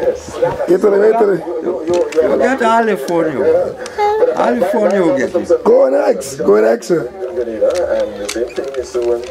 Italy, Italy. You get California. California you get it. Go and X. Go and X. her. And the same thing is when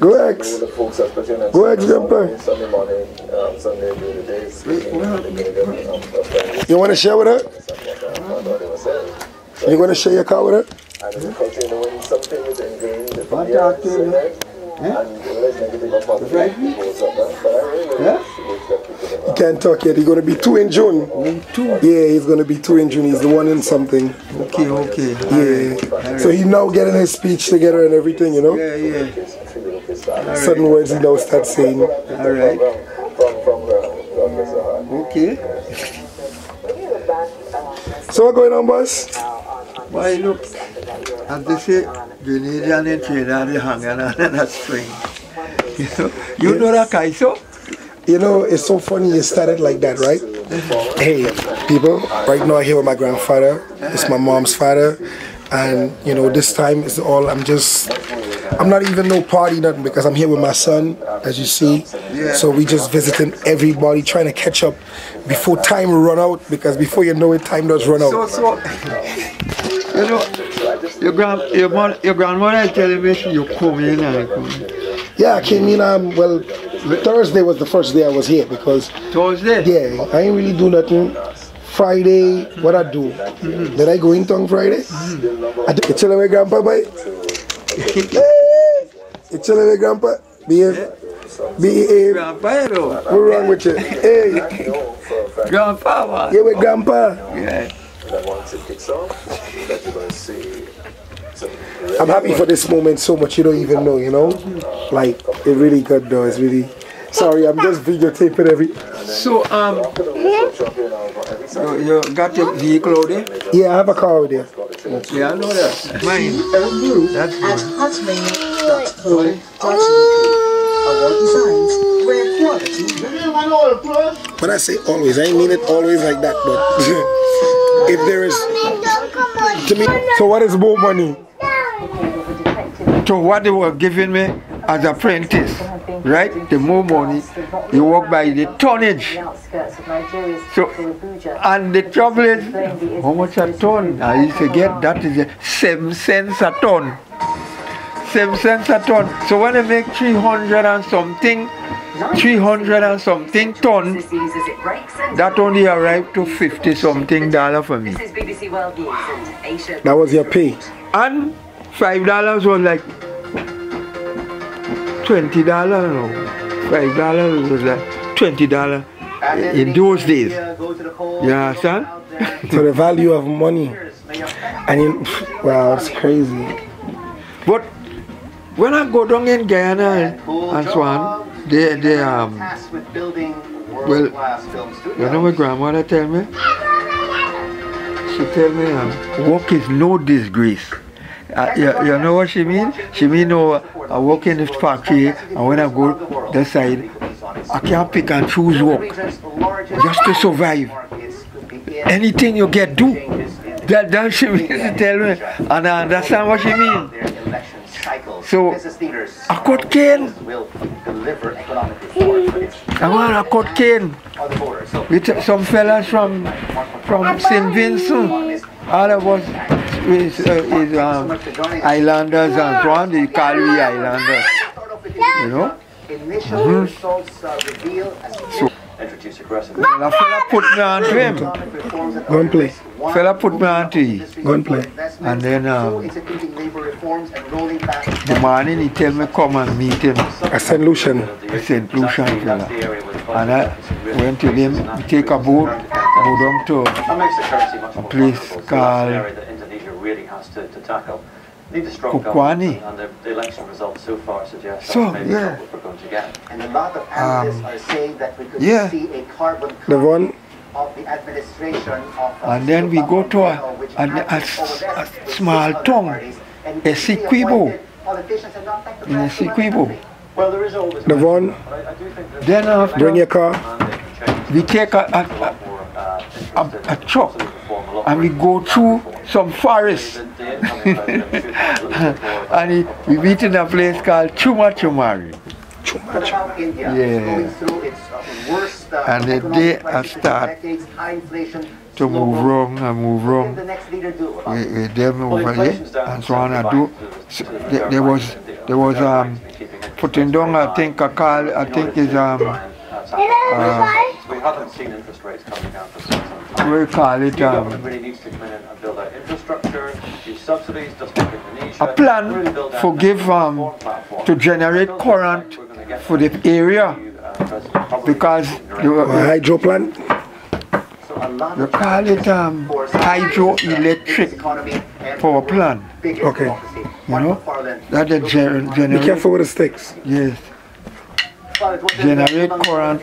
Go X. the folks are especially on Go X, Grandpa. Sunday morning, um, Sunday during the days. You want to share with her? You want to share your car with her? And it's because you know when something is ingrained from What your are you head, and less negative or positive Right. goes up. huh? But I really Yeah? wish that we could have Can't talk yet. He's going to be two in June. Two. Yeah, he's going to be two in June. He's the one in something. Okay, okay. Yeah. So he's now getting his speech together and everything, you know? Yeah, yeah. Certain words he now starts saying. All right. from, from ground. God bless her heart. Okay. So what going on, boss? Why look, as they say, Grenadian and Trinidad they hanging on that string. You know, you know that Kaiso? You know, it's so funny you started like that, right? Hey, people, right now I'm here with my grandfather. It's my mom's father. And, you know, this time it's all, I'm just, I'm not even no party, nothing, because I'm here with my son, as you see. So we just visiting everybody, trying to catch up before time run out, because before you know it, time does run out. so, so, you know, your, grand, your, mother, your grandmother is telling me she- you come in and come in. Yeah, I came in, um, well, Thursday was the first day I was here, because Thursday? Yeah, I ain't really do nothing. Friday, what I do? Did I go in on Friday? I did. You with grandpa, boy? You chilling with grandpa? Behave. Behave. Grandpa, know. What's wrong with you? Hey, Grandpa, man. you with grandpa? Yeah. That once it kicks off, that you're going to see some I'm happy for this moment so much you don't even know, you know? Like, it really good though, it's really... Sorry, I'm just videotaping every... So, um, you, you got your vehicle out there? Yeah, I have a car over there. Yeah, I know that. Mine. That's at good. hotmail.co.uk. Our designs where quality When I say always, I ain't mean it always like that, but... if there is... To me, so what is more money? So what they were giving me as apprentice, right? The more money, you work by the tonnage. So, and the trouble is, how much a ton? I used to get that is a seven cents a ton. Seven cents a ton. So when I make 300 and something, 300 and something ton, that only arrived to 50 something dollar for me. This is BBC World News and Asia. That was your pay. And five dollars was like twenty dollars. No, five dollars was like twenty dollars in those days. You understand? to the value of money. And you, wow, it's crazy. But when I go down in Guyana and so on, they they um well, you know what grandmother tell me? She tell me um, work is no disgrace. Uh, you, you know what she mean? She mean no, I work in the factory and when I go that side, I can't pick and choose work just to survive. Anything you get, do. That, that she means to tell me, and I understand what she mean. So, I cut cane. I want a cut cane with some fellas from from St. Vincent. All of us is, uh, is um, islanders and so on, the Calvi Islanders. You know? Initial results uh, reveal So, Introduce aggressive. well, fella put me on to him. Go and play. Fella put me on to him. Go and play. And then um, executing labor reforms and rolling back the morning he tell me come and meet him. I St. Lucian. St. Lucian fella. And I went to him, we take a boat, go down to That makes the currency much A place powerful. Called an area that Indonesia really has to, to tackle. Need a strong Kukwani. government, and the, the election results so far suggest So, that's maybe yeah. what we're going to get. and a lot of analysts are saying that we could yeah. see a carbon The one, of the administration of uh, And then we go to a- which a- a has a with small six other town, Essequibo. appointed politicians and not like the in rest of Essequibo. Well, there is always. the one, But I, I do think Then after, bring your car. mandate can change we take a, a a, lot more uh, a, a truck absolute reform, a lot and we go through some forest The- the incoming president should have a little bit more and he, we meet in a place called Chuma Chumari. What about Yeah. It's going through its uh, worst worst uh, And the day I crisis in start inflation, to slow move growth. wrong and move wrong did the next leader do about with, with them over here and so on. I do. So there, there was there was um putting down. I think I call I think is um we haven't seen interest rates coming down for some time. what do you call it um really needs to come in and build out infrastructure, use subsidies, just like Indonesia. a plan really for an give um to generate current think we're gonna get for the area You, uh, President, probably because direct- the, My hydro plant. So a lot they call it um hydroelectric power plant. Okay. You know that they gen- Be careful with the sticks. yes generate current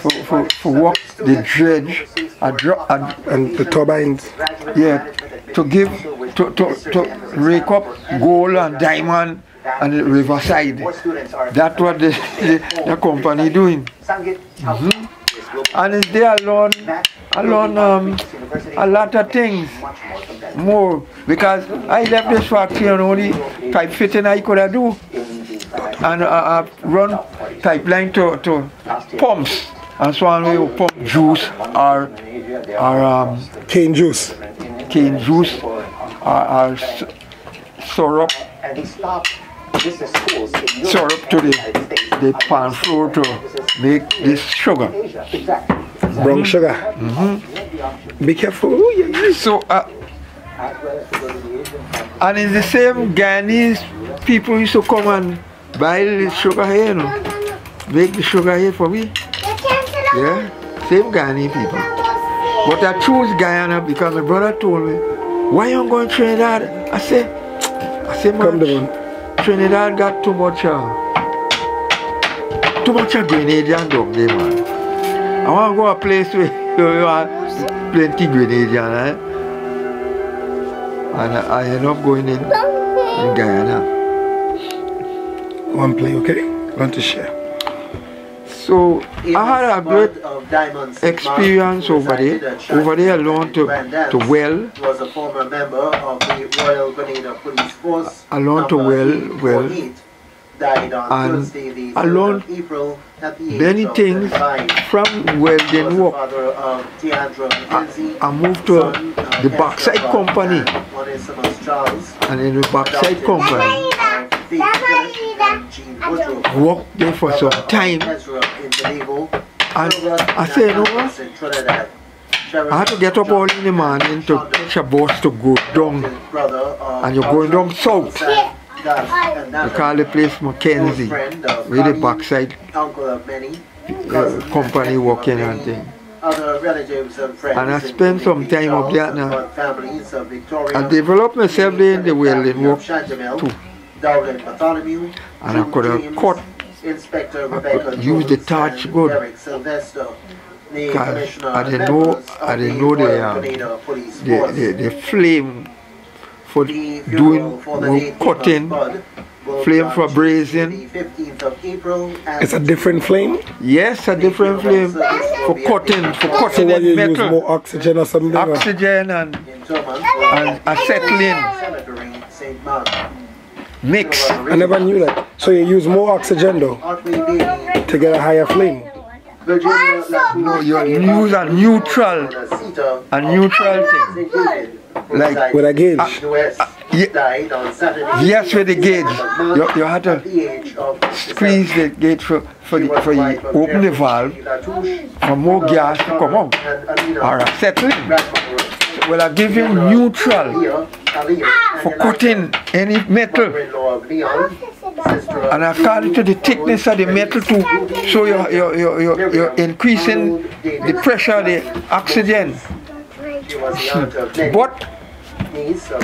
for for, for, work the dredge a dro- a, And the turbines. yeah to give to, to, to rake up gold and diamond and the riverside. That's what the, the, the company doing. And it's there alone, alone um, a lot of things more because I left this factory and only pipe fitting I could have do and I run pipeline to, to pumps and so on we will pump juice or or um, Cane juice. cane juice or, or syrup And they stopped business schools in Europe syrup to the, the pan flour to make this sugar. Brown sugar. Be careful. Ooh, yeah, yeah. So, uh, and it's the same Guyanese people used to come and buy the sugar here, you know, make the sugar here for me. Yeah, same Guyanese people. But I choose Guyana because my brother told me, why you going to Trinidad? I said, I said, Come man, down. Trinidad got too much, uh, too much of Grenadian down there, man. I want to go a place where you have plenty Grenadian, eh? And I, I end up going in, in Guyana. One play, okay? Want to share. So I had a great experience over there. Over there I learned to, to well. was a former member of the Royal Grenada Police Force. I learned to well- well. 848, Died on And Thursday, the I 3rd learned of April at the Many things from welding work. of McKenzie, I moved to son the Bauxite Company. and Onesimus Charles, And in the bauxite company, son of Faith Phillips and Jean Woodruff. worked there for some time. And I said, you know what? I had to get up early in the morning to catch a bus to go down. And you're going down south. They call the place Mackenzie, with the bauxite Uncle of uh, company working and thing. Other and. And I spent some time up there now. now. Families of Victoria. I developed myself there in the welding work Chantamel, too. Dowland Bartholomew, And I could have James, cut Inspector I Rebecca could use the Jones torch and good. Derek Sylvester. Cause I didn't know- I didn't know the, Royal um, the, the, the flame for The doing for the cutting, Nicholas Budd will flame for on brazing. the 15th of April at It's a different flame. Yes, a different flame for cutting, for So cutting what you in use metal. more oxygen or something? Oxygen and, and acetylene Cemetery, St. Mark. Mix. I never knew that. So you use more oxygen though to get a higher flame. Virginia No, you use a neutral, a neutral thing. St. David, who Like- died With a gauge. US uh, ye- died on Saturday. Yes, with the gauge. You, you had to uh, the age of squeeze the gauge for, for, the, for you open the valve for more gas to come out. and Amina, or acetylene. grandmother, Well, I give you neutral for cutting any metal. mother-in-law of Leon, sister of And according to the thickness of the metal too, so you're, you're, you're, you're, you're increasing the pressure of the oxygen. She was the aunt But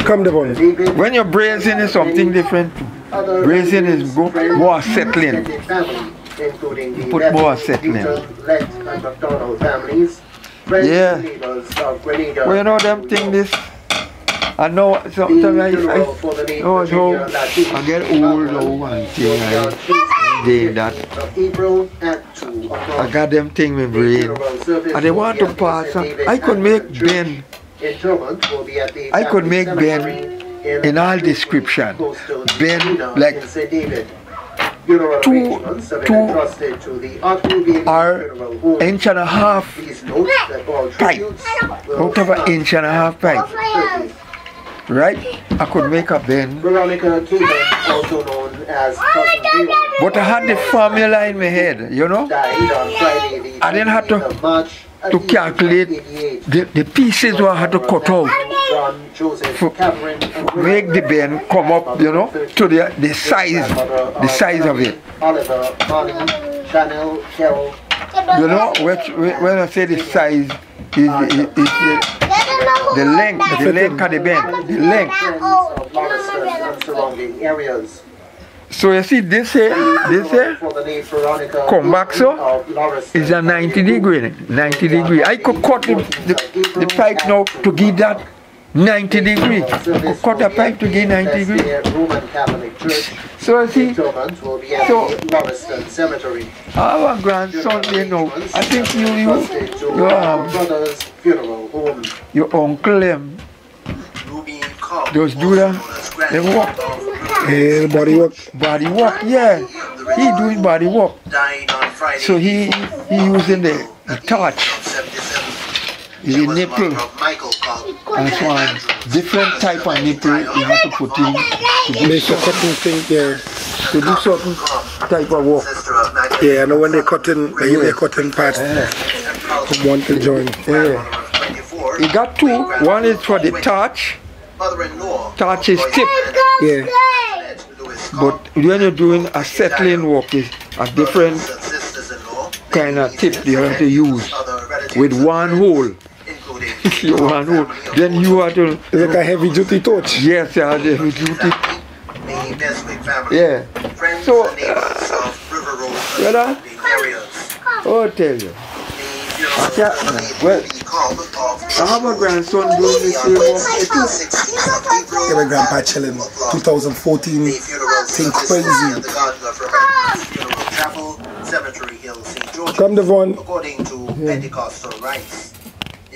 Come Devon. David, when you're brazing is something different. other Brazing is relatives, go- friends, more settling extended family, including the put more acetylene. Newton, Lett, and McDonald families, friends Yeah. Well, you know them thing this. I know sometimes I, I for the late oh, so I get old now and thing. I did that. April at 2 o'clock. I got them thing in my brain. And they want to pass. I could make bend Interment will be at the I could make bend in all description. bend, like- in St. David. funeral two, arrangements have been two entrusted to the Otto Bailey are inch and a half Please note pipe, out of an inch and a half pipe, right? I could make a bend, Veronica Kingman, also known as Cousin Vero, but I had the formula in my head, you know? died on Friday the I didn't have to- 28th of March at To the age of calculate the, the pieces where I had to cut out. John, Joseph, Catherine, make the bend come up, you know, to the the size, the size of it. Oliver, Molly, Chanel, Carol, You know, which, when I say the size, is, ah, is, is the, the length, the length of the bend, the length. friends of Lauriston and surrounding areas. So you see, this here, this here For the late Veronica Come back, so. of is a 90 degree, 90 degree. I could cut the, the, the pipe now to give that 90 degree. I could cut a pipe to give 90 degree. The Roman So you see, will be at So- Cemetery. our grandson, you know, I think you, you, your, um, brother's funeral home. your uncle, um, those do that, they walk, Yeah, the body work. body walk, yeah. He doing body walk. died on Friday. So he, he using the, the torch, the nipple, and so on. Different type of nipple you have to put in to do, Make a cutting thing, yeah. to do certain type of work. Yeah, I know when they cutting, they give you cutting parts from one to join. Yeah. You got two. One is for the touch. Mother-in-law. Is tip. Yeah. But when you're doing a settling work, is a different kind of tip you have to use with one hole. Your one hole. Then you have to, It's like a heavy duty torch. yes, you have to use it. The Nesbitt family. Yeah. So, and neighbors of River Road brother? Oh, tell you. The funeral Yeah, will well, be called of I have a grandson doing the same work. Yeah, my grandpa chilling. 2014. The Thing crazy. at the Garden of Remembrance Funeral Chapel, Cemetery Hill, St. George. Come, Devon. According to Pentecostal rites.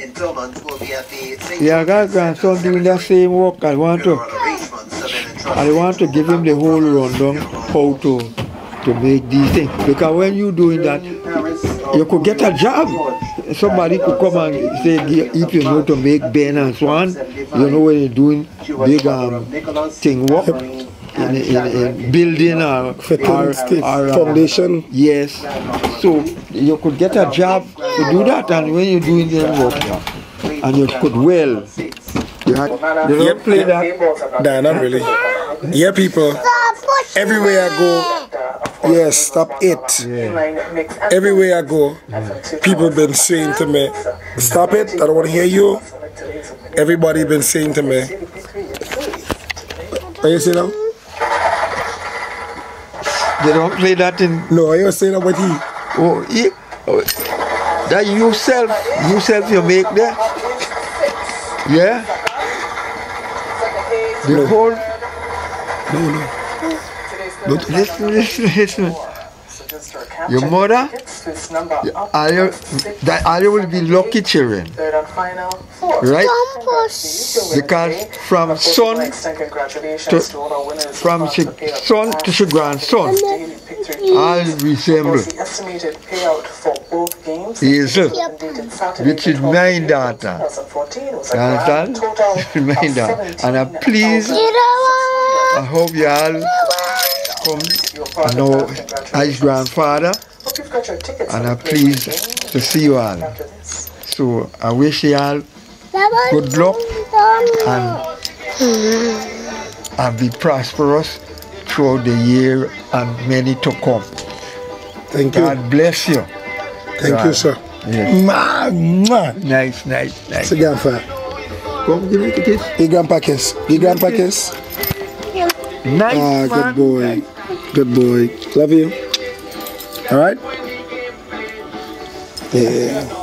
Interment will be at the St. Yeah, I got grandson doing that same work. I want to, Funeral arrangements have been entrusted I want to give him the whole rundown how to, to make these things. Because when you doing that, you could get a job. Somebody could come and say, if you know to make bend and so on, you know when you're doing big um, thing work in, in, in building or, Fitting, or, stick, or, uh, foundation. Yes. So you could get a job to do that, and when you're doing the work, and you could well, you, had, you don't Yep. play that. Nah, not really. Yeah, people. Everywhere I go, yes, stop it. Everywhere I go, people been saying to me, stop it, I don't want to hear you. Everybody been saying to me, what you say now? They don't play that in. No, I was saying about he. Oh, he, oh, that you self, you make that. Yeah. The whole. No, no. Listen, listen, listen. Your mother, Alia, that Alia will be lucky children, right? Because from son to from she son to she grandson, all resemble. Hazel, which is my daughter. You understand? my daughter. And uh, I'm pleased. I hope you all come and know as grandfather. And I'm pleased to see you all. So I wish you all good luck and, and be prosperous throughout the year and many to come. Thank you. God bless you. Thank you, sir. Yes. Ma, ma. Nice, nice, nice. It's a grandpa. Come give me a kiss. Hey, grandpa kiss. Hey, grandpa kiss. Nice, Ah, good boy. Good boy. Love you. All right? Yeah.